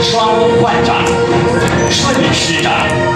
双换掌、顺时掌。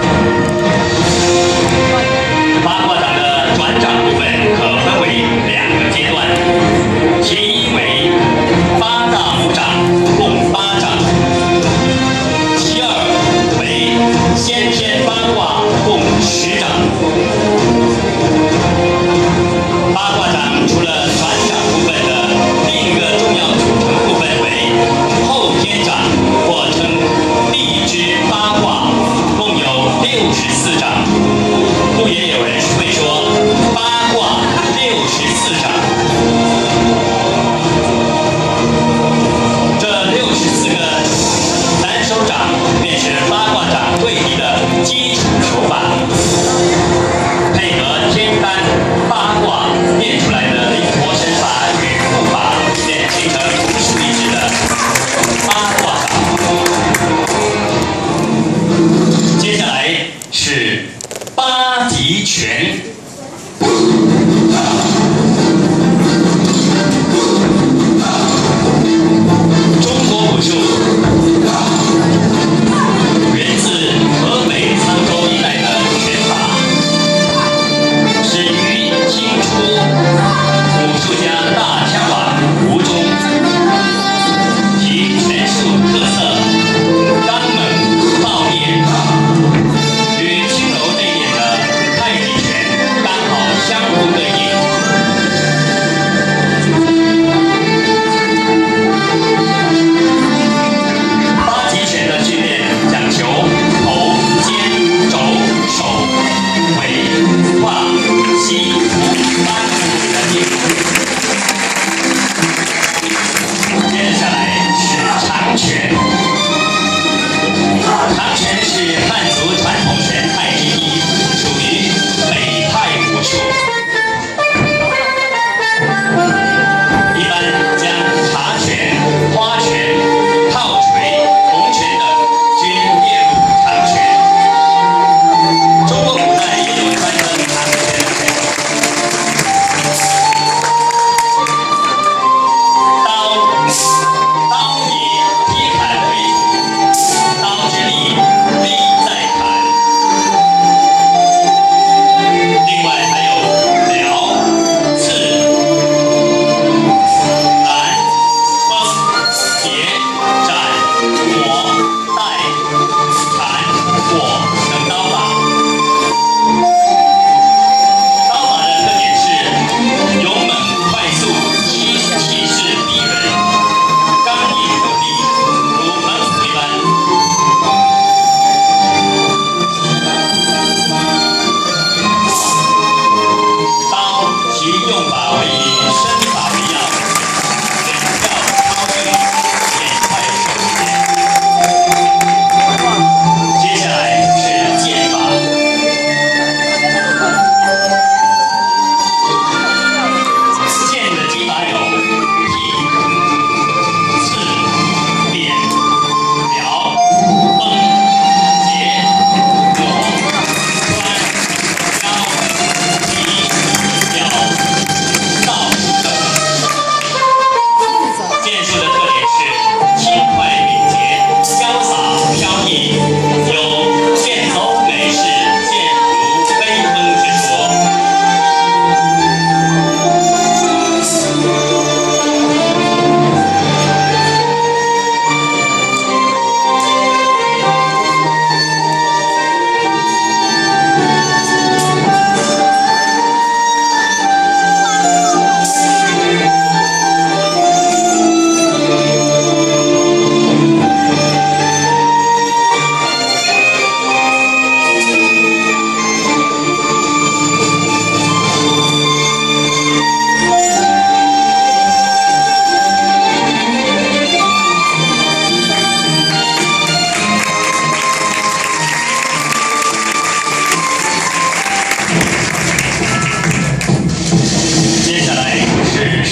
手法配合天干八卦念出来。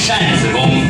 扇子功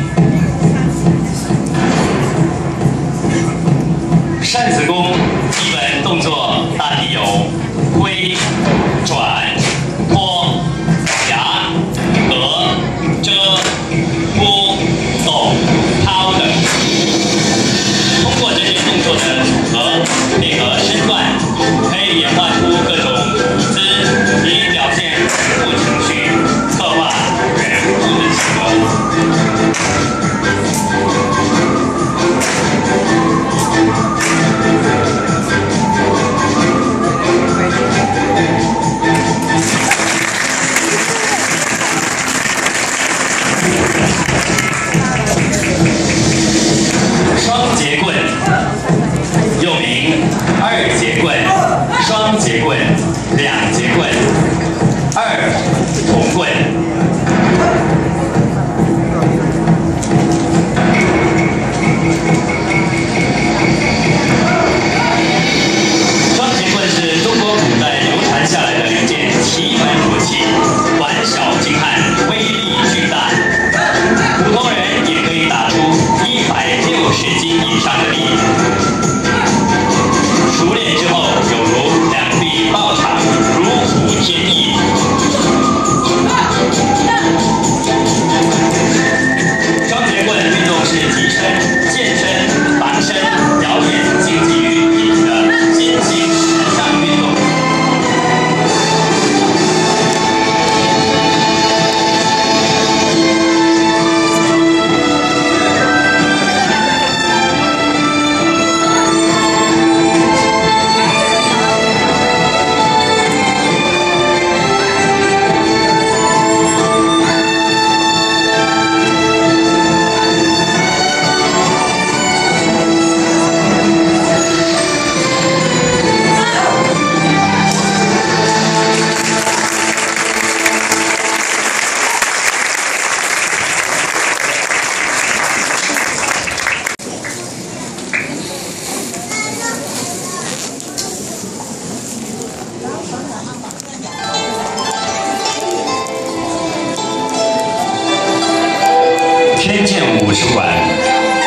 天剑武术馆，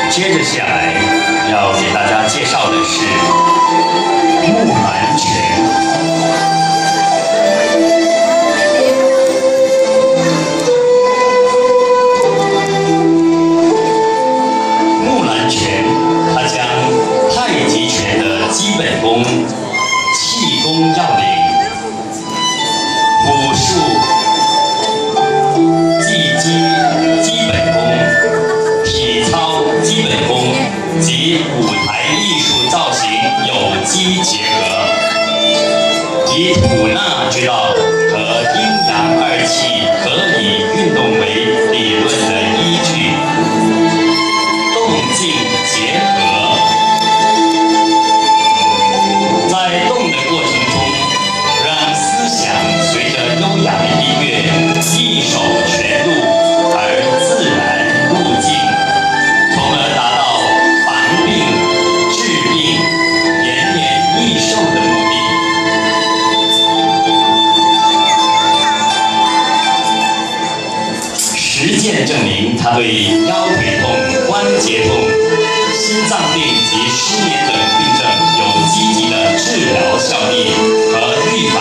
接着下来要给大家介绍的是。一结合。以吐纳之道实践证明，它对腰腿痛、关节痛、心脏病及失眠等病症有积极的治疗效力和预防。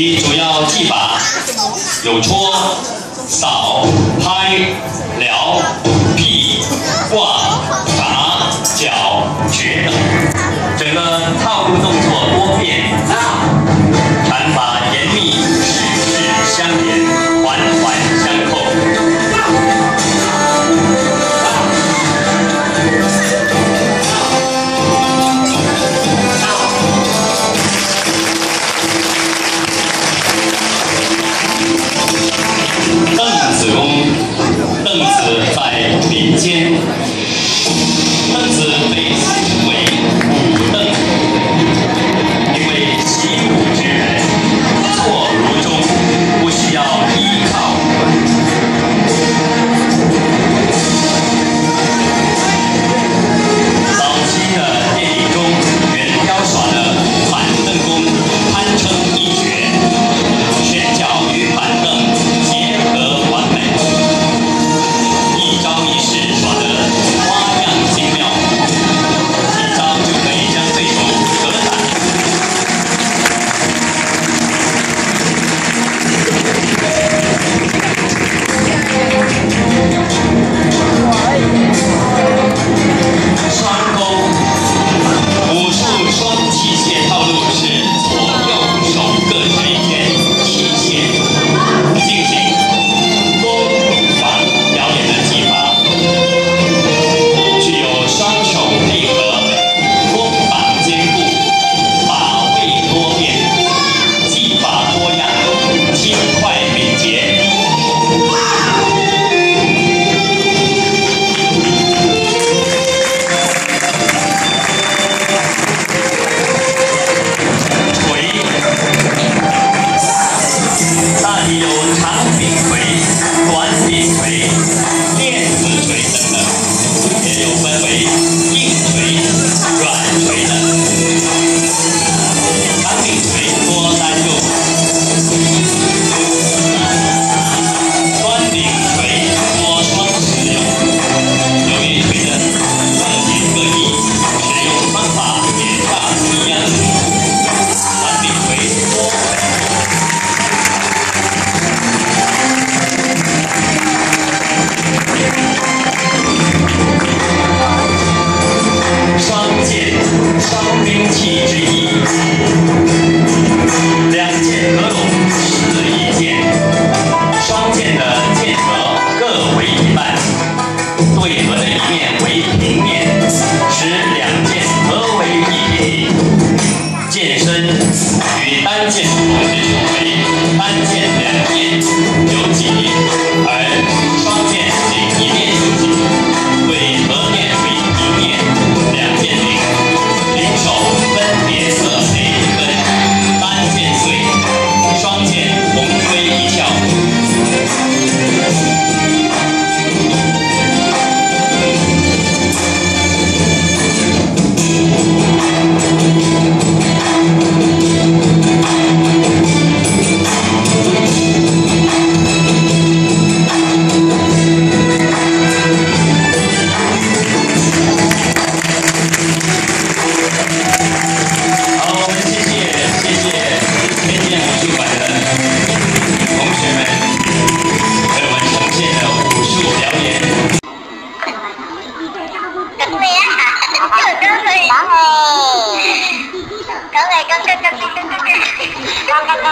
主要技法有搓、扫、拍、撩。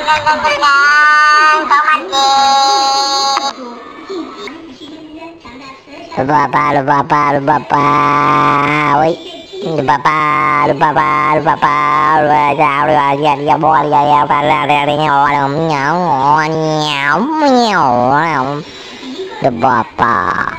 爸爸爸爸爸爸爸爸，喂，你爸爸的爸爸的爸爸，我操你妈！爷爷我爷爷爸爸爷爷我的喵我喵喵，的爸爸。